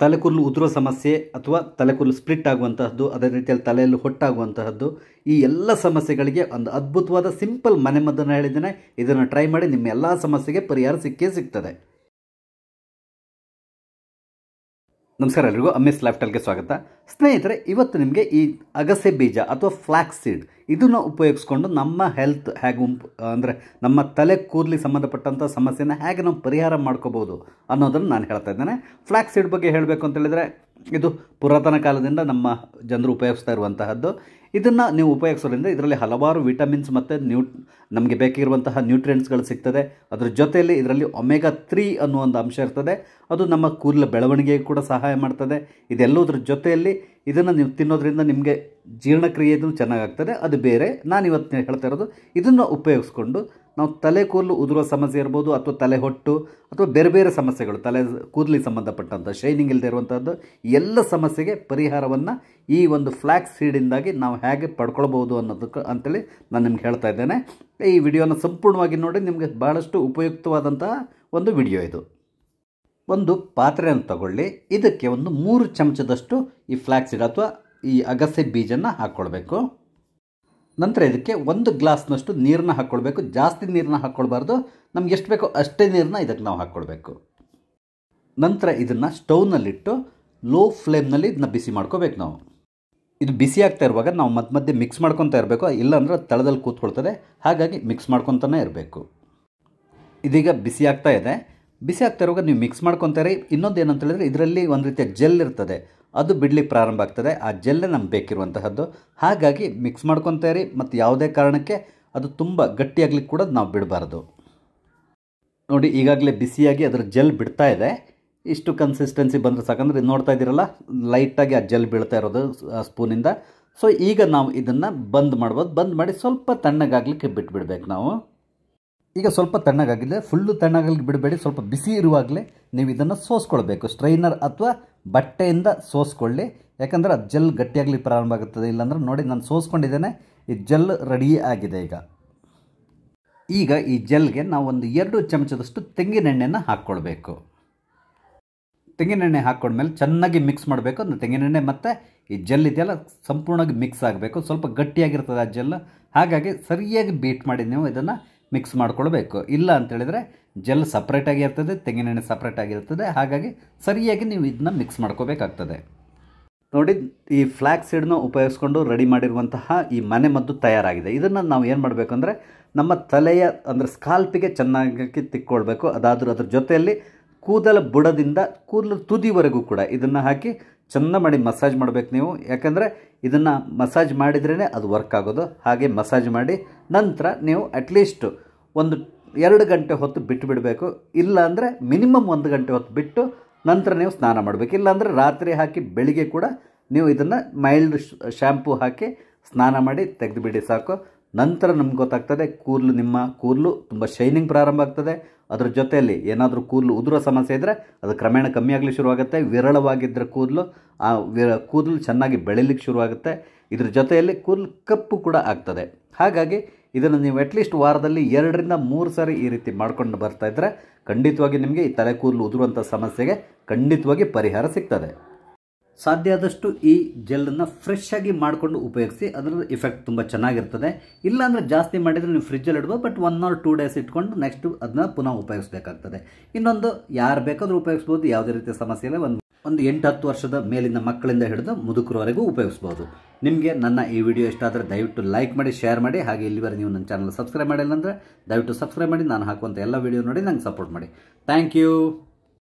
ತಲೆಕೂದಲು ಉದುರೋ ಸಮಸ್ಯೆ ಅಥವಾ ತಲೆಕೂದಲು ಸ್ಪ್ಲಿಟ್ ಆಗುವಂತಹದ್ದು, ಅದೇ ರೀತಿಯಲ್ಲಿ ತಲೆಯಲ್ಲಿ ಹೊಟ್ಟಾಗುವಂತಹದ್ದು, ಈ ಎಲ್ಲ ಸಮಸ್ಯೆಗಳಿಗೆ ಒಂದು ಅದ್ಭುತವಾದ ಸಿಂಪಲ್ ಮನೆಮದ್ದನ್ನು ಹೇಳಿದ್ದೇನೆ. ಇದನ್ನು ಟ್ರೈ ಮಾಡಿ ನಿಮ್ಮ ಎಲ್ಲ ಸಮಸ್ಯೆಗೆ ಪರಿಹಾರ ಸಿಕ್ಕೇ ಸಿಗ್ತದೆ. ನಮಸ್ಕಾರ ಎಲ್ರಿಗೂ, ಅಮ್ಮಿಸ್ ಲೈಫ್ಟೈಲ್ಗೆ ಸ್ವಾಗತ. ಸ್ನೇಹಿತರೆ, ಇವತ್ತು ನಿಮಗೆ ಈ ಅಗಸೆ ಬೀಜ ಅಥವಾ ಫ್ಲ್ಯಾಕ್ಸ್ ಸೀಡ್ ಇದನ್ನು ಉಪಯೋಗಿಸ್ಕೊಂಡು ನಮ್ಮ ಹೆಲ್ತ್ ಹೇಗೆ ಉಂಪ್, ಅಂದರೆ ನಮ್ಮ ತಲೆ ಕೂದಲಿ ಸಂಬಂಧಪಟ್ಟಂಥ ಸಮಸ್ಯೆನ ಹೇಗೆ ನಾವು ಪರಿಹಾರ ಮಾಡ್ಕೋಬೋದು ಅನ್ನೋದನ್ನು ನಾನು ಹೇಳ್ತಾ ಇದ್ದೇನೆ. ಫ್ಲ್ಯಾಕ್ಸ್ ಸೀಡ್ ಬಗ್ಗೆ ಹೇಳಬೇಕು ಅಂತ ಹೇಳಿದರೆ ಇದು ಪುರಾತನ ಕಾಲದಿಂದ ನಮ್ಮ ಜನರು ಉಪಯೋಗಿಸ್ತಾ ಇರುವಂತಹದ್ದು. ಇದನ್ನು ನೀವು ಉಪಯೋಗಿಸೋದ್ರಿಂದ ಇದರಲ್ಲಿ ಹಲವಾರು ವಿಟಮಿನ್ಸ್ ಮತ್ತು ನ್ಯೂ ನಮಗೆ ಬೇಕಿರುವಂತಹ ನ್ಯೂಟ್ರಿಯೆಂಟ್ಸ್ಗಳು ಸಿಗ್ತದೆ. ಅದರ ಜೊತೆಯಲ್ಲಿ ಇದರಲ್ಲಿ ಒಮೆಗಾ ತ್ರೀ ಅನ್ನೋ ಒಂದು ಅಂಶ ಇರ್ತದೆ. ಅದು ನಮ್ಮ ಕೂದಲ ಬೆಳವಣಿಗೆಗೆ ಕೂಡ ಸಹಾಯ ಮಾಡ್ತದೆ. ಇದೆಲ್ಲದರ ಜೊತೆಯಲ್ಲಿ ಇದನ್ನು ನೀವು ತಿನ್ನೋದ್ರಿಂದ ನಿಮಗೆ ಜೀರ್ಣಕ್ರಿಯೆದು ಚೆನ್ನಾಗಾಗ್ತದೆ, ಅದು ಬೇರೆ. ನಾನು ಇವತ್ತು ಹೇಳ್ತಾ ಇರೋದು, ಇದನ್ನು ಉಪಯೋಗಿಸ್ಕೊಂಡು ನಾವು ತಲೆ ಕೂದಲು ಉದುರುವ ಸಮಸ್ಯೆ ಇರ್ಬೋದು, ಅಥವಾ ತಲೆ ಹೊಟ್ಟು, ಅಥವಾ ಬೇರೆ ಬೇರೆ ಸಮಸ್ಯೆಗಳು, ತಲೆ ಕೂದಲಿಗೆ ಸಂಬಂಧಪಟ್ಟಂಥ, ಶೈನಿಂಗ್ ಇಲ್ಲದೆ ಇರುವಂಥದ್ದು ಎಲ್ಲ ಸಮಸ್ಯೆಗೆ ಪರಿಹಾರವನ್ನು ಈ ಒಂದು ಫ್ಲ್ಯಾಕ್ಸ್ ಸೀಡಿಂದಾಗಿ ನಾವು ಹೇಗೆ ಪಡ್ಕೊಳ್ಬೋದು ಅನ್ನೋದಕ್ಕೆ ಅಂತೇಳಿ ನಾನು ನಿಮ್ಗೆ ಹೇಳ್ತಾ ಇದ್ದೇನೆ. ಈ ವಿಡಿಯೋನ ಸಂಪೂರ್ಣವಾಗಿ ನೋಡಿ ನಿಮಗೆ ಭಾಳಷ್ಟು ಉಪಯುಕ್ತವಾದಂತಹ ಒಂದು ವಿಡಿಯೋ ಇದು. ಒಂದು ಪಾತ್ರೆಯನ್ನು ತಗೊಳ್ಳಿ. ಇದಕ್ಕೆ ಒಂದು ಮೂರು ಚಮಚದಷ್ಟು ಈ ಫ್ಲ್ಯಾಕ್ಸಿಡ್ ಸೀಡ್ ಅಥವಾ ಈ ಅಗಸೆ ಬೀಜನ ಹಾಕ್ಕೊಳ್ಬೇಕು. ನಂತರ ಇದಕ್ಕೆ ಒಂದು ಗ್ಲಾಸ್ನಷ್ಟು ನೀರನ್ನ ಹಾಕ್ಕೊಳ್ಬೇಕು. ಜಾಸ್ತಿ ನೀರನ್ನ ಹಾಕ್ಕೊಳ್ಬಾರ್ದು. ನಮ್ಗೆ ಎಷ್ಟು ಬೇಕೋ ಅಷ್ಟೇ ನೀರನ್ನ ಇದಕ್ಕೆ ನಾವು ಹಾಕ್ಕೊಳ್ಬೇಕು. ನಂತರ ಇದನ್ನು ಸ್ಟೌವ್ನಲ್ಲಿಟ್ಟು ಲೋ ಫ್ಲೇಮ್ನಲ್ಲಿ ಇದನ್ನ ಬಿಸಿ ಮಾಡ್ಕೋಬೇಕು ನಾವು. ಇದು ಬಿಸಿ ಆಗ್ತಾ ಇರುವಾಗ ನಾವು ಮಧ್ಯ ಮಧ್ಯೆ ಮಿಕ್ಸ್ ಮಾಡ್ಕೊತಾ ಇರಬೇಕು. ಇಲ್ಲಾಂದ್ರೆ ತಳದಲ್ಲಿ ಕೂತ್ಕೊಳ್ತದೆ. ಹಾಗಾಗಿ ಮಿಕ್ಸ್ ಮಾಡ್ಕೊತಾನೆ ಇರಬೇಕು. ಇದೀಗ ಬಿಸಿ ಆಗ್ತಾ ಇದೆ. ಬಿಸಿ ಆಗ್ತಾ ನೀವು ಮಿಕ್ಸ್ ಮಾಡ್ಕೊತಾರೆ. ಇನ್ನೊಂದು ಏನಂತ ಹೇಳಿದ್ರೆ ಇದರಲ್ಲಿ ಒಂದು ರೀತಿಯ ಜೆಲ್ ಇರ್ತದೆ. ಅದು ಬಿಡ್ಲಿಕ್ಕೆ ಪ್ರಾರಂಭ ಆಗ್ತದೆ. ಆ ಜೆಲ್ಲೇ ನಮ್ಗೆ ಬೇಕಿರುವಂತಹದ್ದು. ಹಾಗಾಗಿ ಮಿಕ್ಸ್ ಮಾಡ್ಕೊತಾರೆ ಮತ್ತು ಯಾವುದೇ ಕಾರಣಕ್ಕೆ ಅದು ತುಂಬ ಗಟ್ಟಿಯಾಗ್ಲಿಕ್ಕೆ ಕೂಡ ನಾವು ಬಿಡಬಾರ್ದು. ನೋಡಿ, ಈಗಾಗಲೇ ಬಿಸಿಯಾಗಿ ಅದರ ಜೆಲ್ ಬಿಡ್ತಾ ಇದೆ. ಇಷ್ಟು ಕನ್ಸಿಸ್ಟೆನ್ಸಿ ಬಂದರೆ ಸಾಕಂದ್ರೆ ನೋಡ್ತಾ ಇದ್ದೀರಲ್ಲ ಲೈಟಾಗಿ ಆ ಜೆಲ್ ಬೀಳ್ತಾ ಇರೋದು ಸ್ಪೂನಿಂದ ಸೊ ಈಗ ನಾವು ಇದನ್ನು ಬಂದ್ ಮಾಡ್ಬೋದು. ಬಂದ್ ಮಾಡಿ ಸ್ವಲ್ಪ ತಣ್ಣಗಾಗಲಿಕ್ಕೆ ಬಿಟ್ಬಿಡ್ಬೇಕು ನಾವು. ಈಗ ಸ್ವಲ್ಪ ತಣ್ಣಗಾಗಿದೆ ಫುಲ್ಲು ತಣ್ಣಗಾಗಲಿಕ್ಕೆ ಬಿಡಬೇಡಿ, ಸ್ವಲ್ಪ ಬಿಸಿ ಇರುವಾಗಲೇ ನೀವು ಇದನ್ನು ಸೋಸ್ಕೊಳ್ಬೇಕು. ಸ್ಟ್ರೈನರ್ ಅಥವಾ ಬಟ್ಟೆಯಿಂದ ಸೋಸ್ಕೊಳ್ಳಿ. ಯಾಕಂದರೆ ಅದು ಜೆಲ್ ಗಟ್ಟಿಯಾಗಲಿ ಪ್ರಾರಂಭ ಆಗುತ್ತದೆ. ಇಲ್ಲಾಂದ್ರೆ ನೋಡಿ, ನಾನು ಸೋಸ್ಕೊಂಡಿದ್ದೇನೆ, ಈ ಜೆಲ್ ರೆಡಿ ಆಗಿದೆ ಈಗ. ಈಗ ಈ ಜೆಲ್ಗೆ ನಾವು ಒಂದು ಎರಡು ಚಮಚದಷ್ಟು ತೆಂಗಿನೆಣ್ಣೆನ ಹಾಕ್ಕೊಳ್ಬೇಕು. ತೆಂಗಿನೆಣ್ಣೆ ಹಾಕ್ಕೊಂಡ್ಮೇಲೆ ಚೆನ್ನಾಗಿ ಮಿಕ್ಸ್ ಮಾಡಬೇಕು. ಅಂದರೆ ತೆಂಗಿನೆಣ್ಣೆ ಮತ್ತು ಈ ಜೆಲ್ ಇದೆಯಲ್ಲ, ಸಂಪೂರ್ಣವಾಗಿ ಮಿಕ್ಸ್ ಆಗಬೇಕು. ಸ್ವಲ್ಪ ಗಟ್ಟಿಯಾಗಿರ್ತದೆ ಆ ಜೆಲ್. ಹಾಗಾಗಿ ಸರಿಯಾಗಿ ಬೀಟ್ ಮಾಡಿ ನೀವು ಇದನ್ನು ಮಿಕ್ಸ್ ಮಾಡ್ಕೊಳ್ಬೇಕು. ಇಲ್ಲ ಅಂತೇಳಿದರೆ ಜೆಲ್ ಸಪ್ರೇಟಾಗಿ ಇರ್ತದೆ, ತೆಂಗಿನೆಣ್ಣೆ ಸಪ್ರೇಟಾಗಿರ್ತದೆ ಹಾಗಾಗಿ ಸರಿಯಾಗಿ ನೀವು ಇದನ್ನ ಮಿಕ್ಸ್ ಮಾಡ್ಕೋಬೇಕಾಗ್ತದೆ. ನೋಡಿ, ಈ ಫ್ಲ್ಯಾಕ್ಸ್ ಸೀಡ್ನ ಉಪಯೋಗಿಸ್ಕೊಂಡು ರೆಡಿ ಮಾಡಿರುವಂತಹ ಈ ಮನೆ ಮದ್ದು ತಯಾರಾಗಿದೆ. ಇದನ್ನು ನಾವು ಏನು ಮಾಡಬೇಕು ಅಂದರೆ ನಮ್ಮ ತಲೆಯ ಅಂದರೆ ಸ್ಕಾಲ್ಪಿಗೆ ಚೆನ್ನಾಗಿ ತಿಕ್ಕೊಳ್ಬೇಕು. ಅದಾದರೂ ಅದ್ರ ಜೊತೆಯಲ್ಲಿ ಕೂದಲ ಬುಡದಿಂದ ಕೂದಲು ತುದಿವರೆಗೂ ಕೂಡ ಇದನ್ನು ಹಾಕಿ ಚೆನ್ನ ಮಾಡಿ ಮಸಾಜ್ ಮಾಡಬೇಕು ನೀವು. ಯಾಕಂದರೆ ಇದನ್ನು ಮಸಾಜ್ ಮಾಡಿದ್ರೇ ಅದು ವರ್ಕ್ ಆಗೋದು. ಹಾಗೆ ಮಸಾಜ್ ಮಾಡಿ ನಂತರ ನೀವು ಅಟ್ಲೀಸ್ಟ್ ಒಂದು ಎರಡು ಗಂಟೆ ಹೊತ್ತು ಬಿಟ್ಟು ಬಿಡಬೇಕು ಇಲ್ಲಾಂದರೆ ಮಿನಿಮಮ್ ಒಂದು ಗಂಟೆ ಹೊತ್ತು ಬಿಟ್ಟು ನಂತರ ನೀವು ಸ್ನಾನ ಮಾಡಬೇಕು. ಇಲ್ಲಾಂದರೆ ರಾತ್ರಿ ಹಾಕಿ ಬೆಳಿಗ್ಗೆ ಕೂಡ ನೀವು ಇದನ್ನು ಮೈಲ್ಡ್ ಶ್ಯಾಂಪು ಹಾಕಿ ಸ್ನಾನ ಮಾಡಿ ತೆಗೆದುಬಿಡಿ ಸಾಕು. ನಂತರ ನಮ್ಗೆ ಗೊತ್ತಾಗ್ತದೆ ಕೂದಲು ನಿಮ್ಮ ಕೂದಲು ತುಂಬ ಶೈನಿಂಗ್ ಪ್ರಾರಂಭ ಆಗ್ತದೆ. ಅದರ ಜೊತೆಯಲ್ಲಿ ಏನಾದರೂ ಕೂದಲು ಉದುರೋ ಸಮಸ್ಯೆ ಇದ್ದರೆ ಅದು ಕ್ರಮೇಣ ಕಮ್ಮಿ ಆಗಲಿಕ್ಕೆ ಶುರುವಾಗುತ್ತೆ ವಿರಳವಾಗಿದ್ದರೆ ಕೂದಲು, ಆ ವಿರ, ಕೂದಲು ಚೆನ್ನಾಗಿ ಬೆಳಿಲಿಕ್ಕೆ ಶುರುವಾಗುತ್ತೆ. ಇದ್ರ ಜೊತೆಯಲ್ಲಿ ಕೂದಲು ಕಪ್ಪು ಕೂಡ ಆಗ್ತದೆ. ಹಾಗಾಗಿ ಇದನ್ನು ನೀವು ಅಟ್ಲೀಸ್ಟ್ ವಾರದಲ್ಲಿ ಎರಡರಿಂದ ಮೂರು ಸಾರಿ ಈ ರೀತಿ ಮಾಡ್ಕೊಂಡು ಬರ್ತಾ ಇದ್ದರೆ ಖಂಡಿತವಾಗಿ ನಿಮಗೆ ಈ ತಲೆ ಕೂದಲು ಉದುರುವಂಥ ಸಮಸ್ಯೆಗೆ ಖಂಡಿತವಾಗಿ ಪರಿಹಾರ ಸಿಗ್ತದೆ. ಸಾಧ್ಯ ಆದಷ್ಟು ಈ ಜೆಲ್ಲನ್ನು ಫ್ರೆಶ್ ಆಗಿ ಮಾಡಿಕೊಂಡು ಉಪಯೋಗಿಸಿ ಅದರ ಇಫೆಕ್ಟ್ ತುಂಬ ಚೆನ್ನಾಗಿರ್ತದೆ. ಇಲ್ಲಾಂದರೆ ಜಾಸ್ತಿ ಮಾಡಿದರೆ ನೀವು ಫ್ರಿಜ್ಜಲ್ಲಿ ಇಡ್ಬೋದು but one or two days ಇಟ್ಕೊಂಡು ನೆಕ್ಸ್ಟ್ ಅದನ್ನ ಪುನಃ ಉಪಯೋಗಿಸಬೇಕಾಗ್ತದೆ. ಇನ್ನೊಂದು ಯಾರು ಬೇಕಾದರೂ ಉಪಯೋಗಿಸ್ಬೋದು, ಯಾವುದೇ ರೀತಿಯ ಸಮಸ್ಯೆ ಇಲ್ಲ. ಒಂದು ಒಂದು ಎಂಟು ಹತ್ತು ವರ್ಷದ ಮೇಲಿನ ಮಕ್ಕಳಿಂದ ಹಿಡಿದು ಮುದುಕರವರೆಗೂ ಉಪಯೋಗಿಸ್ಬೋದು. ನಿಮಗೆ ನನ್ನ ಈ ವಿಡಿಯೋ ಇಷ್ಟ ಆದರೆ ದಯವಿಟ್ಟು ಲೈಕ್ ಮಾಡಿ ಶೇರ್ ಮಾಡಿ, ಹಾಗೆ ಇಲ್ಲಿವರೆಗೆ ನೀವು ನನ್ನ ಚಾನಲ್ ಸಬ್ಸ್ಕ್ರೈಬ್ ಮಾಡಿಲ್ಲ ಅಂದರೆ ದಯವಿಟ್ಟು ಸಬ್ಸ್ಕ್ರೈಬ್ ಮಾಡಿ, ನಾನು ಹಾಕುವಂಥ ಎಲ್ಲ ವಿಡಿಯೋ ನೋಡಿ ನಂಗೆ ಸಪೋರ್ಟ್ ಮಾಡಿ. Thank you